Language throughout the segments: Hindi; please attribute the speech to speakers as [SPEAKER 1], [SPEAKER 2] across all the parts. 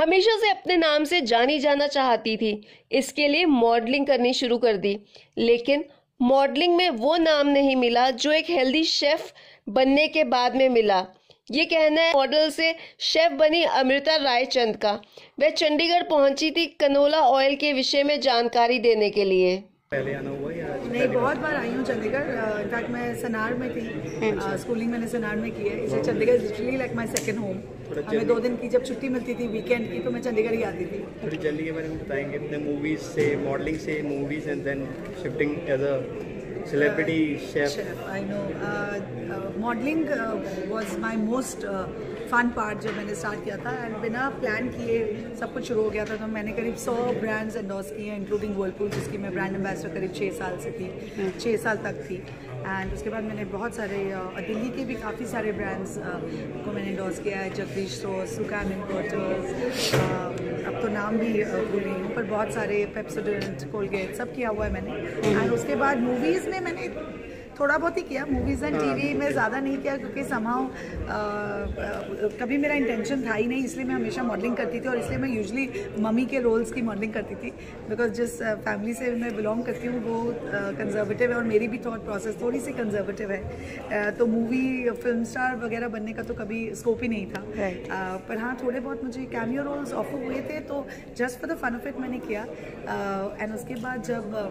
[SPEAKER 1] हमेशा से अपने नाम से जानी जाना चाहती थी। इसके लिए मॉडलिंग करनी शुरू कर दी। लेकिन मॉडलिंग में वो नाम नहीं मिला जो एक हेल्दी शेफ बनने के बाद में मिला। ये कहना है मॉडल से शेफ बनी अमृता रायचंद का। वह चंडीगढ़ पहुँची थी कनोला ऑयल के विषय में जानकारी देने के लिए।
[SPEAKER 2] पहले आना हुआ
[SPEAKER 3] नहीं बहुत बार आई हूँ चंडीगढ़ इनफैक्ट मैं सनार में थी। स्कूलिंग मैंने सनार में की है। इसे Chandigarh literally like my second home हमें दो दिन की जब छुट्टी मिलती थी वीकेंड की तो मैं चंडीगढ़ ही आती थी।
[SPEAKER 2] थोड़ी जल्दी के बारे में बताएँगे अपने मूवीज़ से मॉडलिंग से movies and then shifting as a celebrity chef
[SPEAKER 3] chef I know modelling was my most fun part जब मैंने स्टार्ट किया था एंड बिना प्लान किए सब कुछ शुरू हो गया था तो मैंने करीब सौ ब्रांड्स एंडोर्स किए इंक्लूडिंग वर्लपूल जिसकी मैं ब्रांड एम्बेसडर करीब छः साल से थी छः साल तक थी. एंड उसके बाद मैंने बहुत सारे uh, दिल्ली के भी काफ़ी सारे ब्रांड्स uh, को मैंने एंडोर्स किया है जगदीश सोस सुकाम इम्पोर्टर्स अब तो नाम भी uh, भूल गई हूँ पर बहुत सारे पेप्सोडेंट कोलगेट सब किया हुआ है मैंने. एंड उसके बाद मूवीज़ में मैंने थोड़ा बहुत ही किया। मूवीज़ एंड टीवी में ज़्यादा नहीं किया क्योंकि समाओ कभी मेरा इंटेंशन था ही नहीं इसलिए मैं हमेशा मॉडलिंग करती थी और इसलिए मैं यूजली मम्मी के रोल्स की मॉडलिंग करती थी। बिकॉज़ जिस फैमिली से मैं बिलोंग करती हूँ वो कंजर्वेटिव है और मेरी भी थॉट प्रोसेस थोड़ी सी कंजर्वेटिव है। uh, तो मूवी फ़िल्म स्टार वगैरह बनने का तो कभी स्कोप ही नहीं था।
[SPEAKER 1] Right.
[SPEAKER 3] uh, पर हाँ थोड़े बहुत मुझे कैमियो रोल्स ऑफ़र हुए थे तो just for the fun of it मैंने किया। एंड उसके बाद जब uh,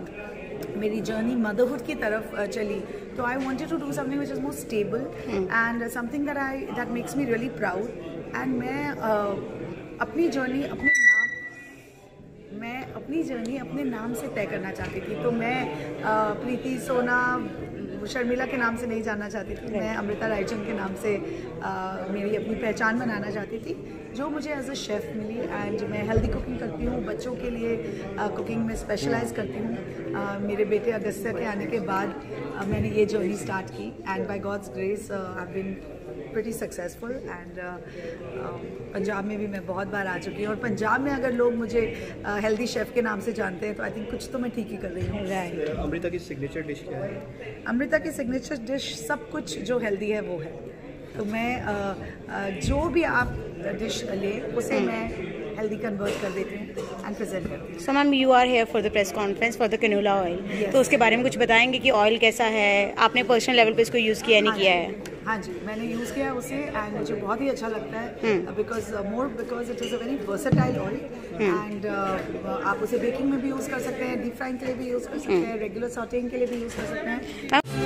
[SPEAKER 3] मेरी जर्नी मदरहुड की तरफ़ uh, चली। तो I wanted to do something which is more stable and something that I that makes me really proud and मैं uh, अपनी जर्नी अपने नाम मैं अपनी जर्नी अपने नाम से तय करना चाहती थी। तो मैं अ, प्रीति सोना शर्मिला के नाम से नहीं जानना चाहती थी। मैं अमृता रायचंद के नाम से अ, मेरी अपनी पहचान बनाना चाहती थी जो मुझे एज अ शेफ़ मिली। एंड मैं हेल्दी कुकिंग करती हूँ बच्चों के लिए कुकिंग में स्पेशलाइज करती हूँ। मेरे बेटे अगस्त्य के आने के बाद मैंने ये जर्नी स्टार्ट की and by God's grace I been pretty successful and Punjab में भी मैं बहुत बार आ चुकी हूँ। और पंजाब में अगर लोग मुझे हेल्दी शेफ़ के नाम से जानते हैं तो आई थिंक कुछ तो मैं ठीक ही कर रही हूँ।
[SPEAKER 1] राइट
[SPEAKER 2] अमृता की सिग्नेचर डिश क्या है?
[SPEAKER 3] अमृता की सिग्नेचर डिश सब कुछ जो हेल्दी है वो है। तो मैं जो भी आप डिश लें उसे मैं हेल्दी कन्वर्ट कर देती हूँ एंड प्रेजेंट करती हूँ।
[SPEAKER 4] So ma'am you are here for the press conference for the canola oil तो उसके बारे में कुछ बताएँगे कि ऑयल कैसा है? आपने पर्सनल लेवल पे इसको यूज़ किया नहीं
[SPEAKER 3] हाँ
[SPEAKER 4] किया है?
[SPEAKER 3] हाँ जी मैंने यूज़ किया उसे एंड मुझे बहुत ही अच्छा लगता है because more because it is a very versatile oil and आप उसे बेकिंग में भी यूज़ कर सकते हैं डीप फ्राइंग के लिए भी यूज़ कर सकते हैं रेगुलर सॉटिंग के लिए भी यूज़ कर सकते हैं।